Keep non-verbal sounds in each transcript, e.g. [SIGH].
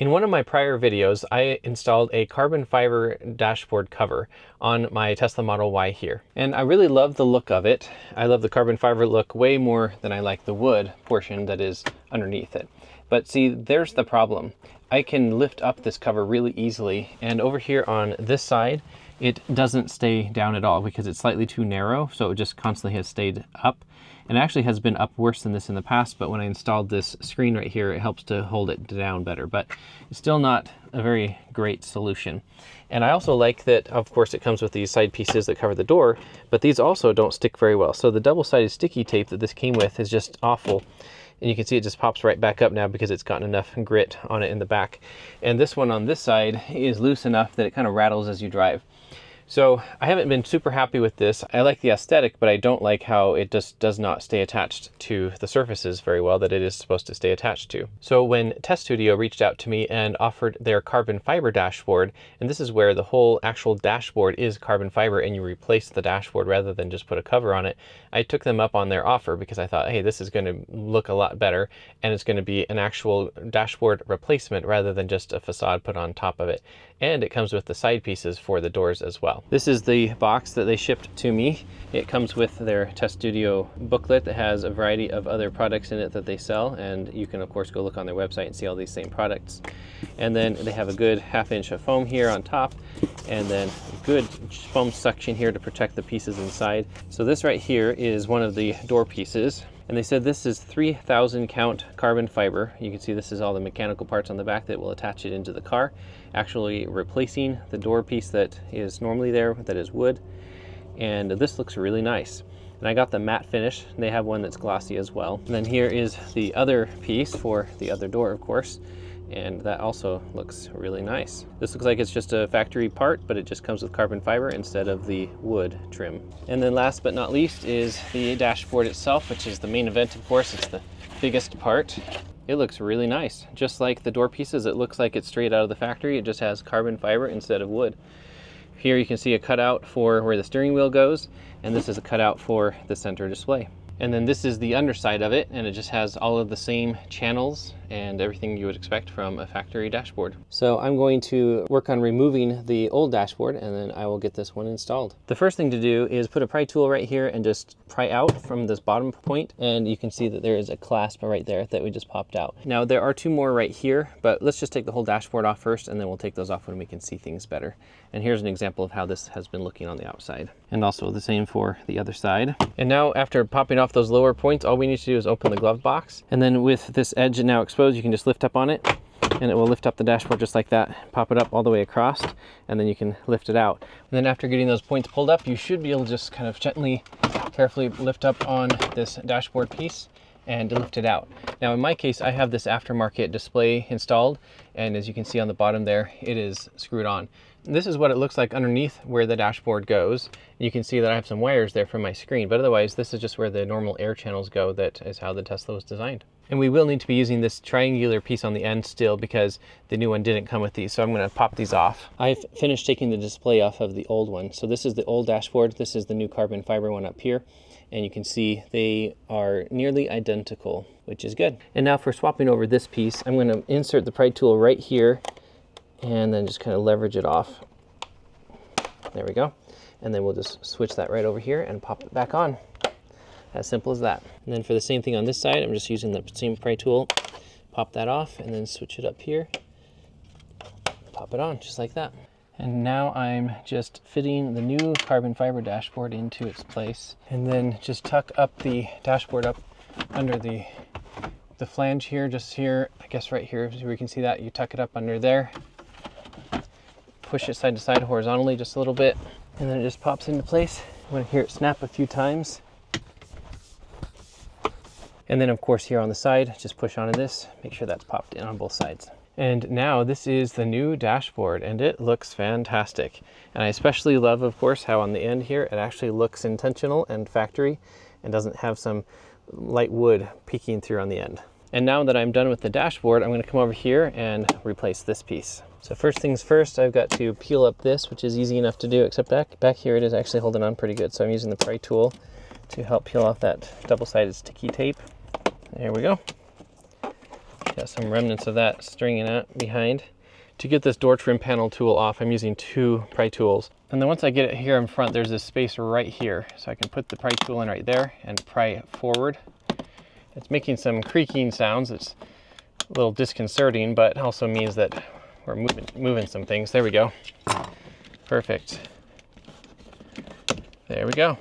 In one of my prior videos, I installed a carbon fiber dashboard cover on my Tesla Model Y here. And I really love the look of it. I love the carbon fiber look way more than I like the wood portion that is underneath it. But see, there's the problem. I can lift up this cover really easily. And over here on this side, it doesn't stay down at all because it's slightly too narrow. So it just constantly has stayed up and actually has been up worse than this in the past, but when I installed this screen right here, it helps to hold it down better, but it's still not a very great solution. And I also like that, of course, it comes with these side pieces that cover the door, but these also don't stick very well. So the double-sided sticky tape that this came with is just awful. And you can see it just pops right back up now because it's gotten enough grit on it in the back. And this one on this side is loose enough that it kind of rattles as you drive. So I haven't been super happy with this. I like the aesthetic, but I don't like how it just does not stay attached to the surfaces very well that it is supposed to stay attached to. So when Tesstudio reached out to me and offered their carbon fiber dashboard, and this is where the whole actual dashboard is carbon fiber and you replace the dashboard rather than just put a cover on it, I took them up on their offer because I thought, hey, this is going to look a lot better and it's going to be an actual dashboard replacement rather than just a facade put on top of it. And it comes with the side pieces for the doors as well. This is the box that they shipped to me. It comes with their Tesstudio booklet that has a variety of other products in it that they sell. And you can of course go look on their website and see all these same products. And then they have a good half inch of foam here on top and then good foam suction here to protect the pieces inside. So this right here is one of the door pieces. And they said this is 3000 count carbon fiber. You can see this is all the mechanical parts on the back that will attach it into the car, actually replacing the door piece that is normally there, that is wood. And this looks really nice. And I got the matte finish. They have one that's glossy as well. And then here is the other piece for the other door, of course and that also looks really nice. This looks like it's just a factory part, but it just comes with carbon fiber instead of the wood trim. And then last but not least is the dashboard itself, which is the main event, of course. It's the biggest part. It looks really nice. Just like the door pieces, it looks like it's straight out of the factory. It just has carbon fiber instead of wood. Here you can see a cutout for where the steering wheel goes, and this is a cutout for the center display. And then this is the underside of it, and it just has all of the same channels and everything you would expect from a factory dashboard. So I'm going to work on removing the old dashboard and then I will get this one installed. The first thing to do is put a pry tool right here and just pry out from this bottom point and you can see that there is a clasp right there that we just popped out. Now there are two more right here, but let's just take the whole dashboard off first and then we'll take those off when we can see things better. And here's an example of how this has been looking on the outside. And also the same for the other side. And now after popping off those lower points, all we need to do is open the glove box. And then with this edge now exposed, you can just lift up on it and it will lift up the dashboard just like that, pop it up all the way across, and then you can lift it out. And then after getting those points pulled up, you should be able to just kind of gently, carefully lift up on this dashboard piece and lift it out. Now in my case, I have this aftermarket display installed, and as you can see on the bottom there, it is screwed on. This is what it looks like underneath where the dashboard goes. You can see that I have some wires there from my screen, but otherwise this is just where the normal air channels go. That is how the Tesla was designed. And we will need to be using this triangular piece on the end still because the new one didn't come with these. So I'm gonna pop these off. I've finished taking the display off of the old one. So this is the old dashboard. This is the new carbon fiber one up here. And you can see they are nearly identical, which is good. And now for swapping over this piece, I'm gonna insert the pry tool right here and then just kind of leverage it off. There we go. And then we'll just switch that right over here and pop it back on. As simple as that. And then for the same thing on this side, I'm just using the same pry tool, pop that off and then switch it up here, pop it on just like that. And now I'm just fitting the new carbon fiber dashboard into its place and then just tuck up the dashboard up under the the flange here, just here, I guess right here, we can see that, you tuck it up under there push it side to side horizontally just a little bit, and then it just pops into place. I'm gonna hear it snap a few times. And then of course here on the side, just push onto this, make sure that's popped in on both sides. And now this is the new dashboard and it looks fantastic. And I especially love, of course, how on the end here, it actually looks intentional and factory and doesn't have some light wood peeking through on the end. And now that I'm done with the dashboard, I'm gonna come over here and replace this piece. So first things first, I've got to peel up this, which is easy enough to do, except back, back here it is actually holding on pretty good. So I'm using the pry tool to help peel off that double-sided sticky tape. There we go. Got some remnants of that stringing out behind. To get this door trim panel tool off, I'm using two pry tools. And then once I get it here in front, there's this space right here. So I can put the pry tool in right there and pry forward. It's making some creaking sounds. It's a little disconcerting, but also means that we're moving, moving some things. There we go. Perfect. There we go.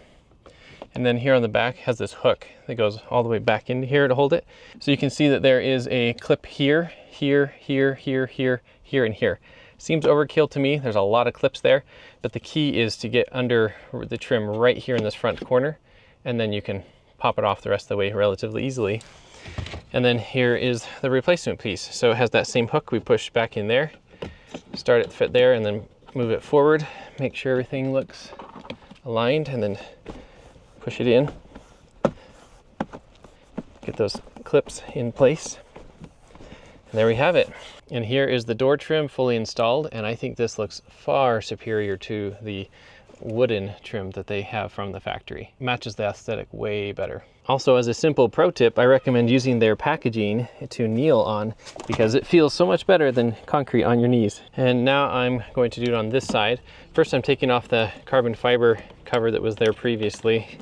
And then here on the back has this hook that goes all the way back into here to hold it. So you can see that there is a clip here, here, here, here, here, here, and here. Seems overkill to me. There's a lot of clips there, but the key is to get under the trim right here in this front corner, and then you can pop it off the rest of the way relatively easily. And then here is the replacement piece. So it has that same hook we push back in there, start it fit there, and then move it forward, make sure everything looks aligned, and then push it in. Get those clips in place. And there we have it. And here is the door trim fully installed, and I think this looks far superior to the wooden trim that they have from the factory. Matches the aesthetic way better. Also, as a simple pro tip, I recommend using their packaging to kneel on because it feels so much better than concrete on your knees. And now I'm going to do it on this side. First, I'm taking off the carbon fiber cover that was there previously.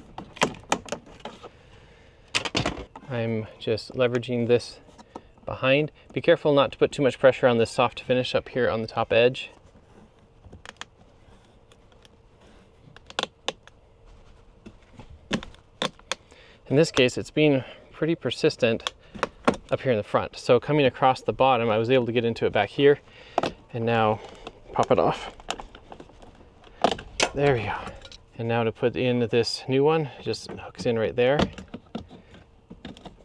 I'm just leveraging this behind. Be careful not to put too much pressure on this soft finish up here on the top edge. In this case, it's being pretty persistent up here in the front. So coming across the bottom, I was able to get into it back here and now pop it off. There we go. And now to put in this new one, just hooks in right there.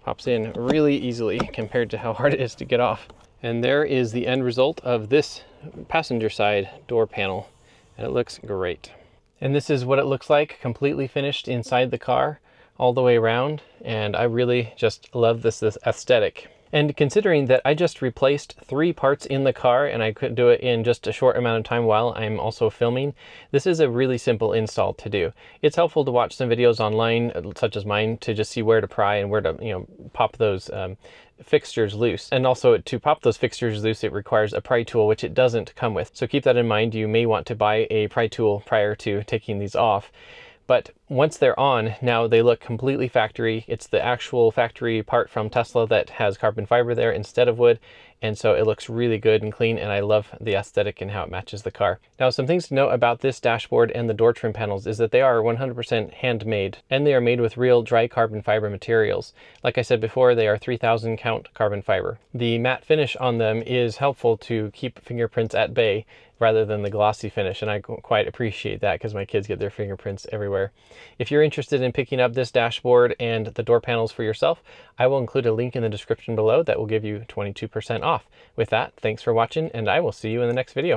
Pops in really easily compared to how [LAUGHS] hard it is to get off. And there is the end result of this passenger side door panel. And it looks great. And this is what it looks like completely finished inside the car all the way around and I really just love this, this aesthetic. And considering that I just replaced three parts in the car and I could do it in just a short amount of time while I'm also filming, this is a really simple install to do. It's helpful to watch some videos online, such as mine, to just see where to pry and where to, you know, pop those um, fixtures loose. And also to pop those fixtures loose, it requires a pry tool, which it doesn't come with. So keep that in mind. You may want to buy a pry tool prior to taking these off. But once they're on, now they look completely factory. It's the actual factory part from Tesla that has carbon fiber there instead of wood. And so it looks really good and clean and I love the aesthetic and how it matches the car. Now some things to note about this dashboard and the door trim panels is that they are 100% handmade and they are made with real dry carbon fiber materials. Like I said before, they are 3000 count carbon fiber. The matte finish on them is helpful to keep fingerprints at bay rather than the glossy finish. And I quite appreciate that because my kids get their fingerprints everywhere. If you're interested in picking up this dashboard and the door panels for yourself, I will include a link in the description below that will give you 22% off. With that, thanks for watching and I will see you in the next video.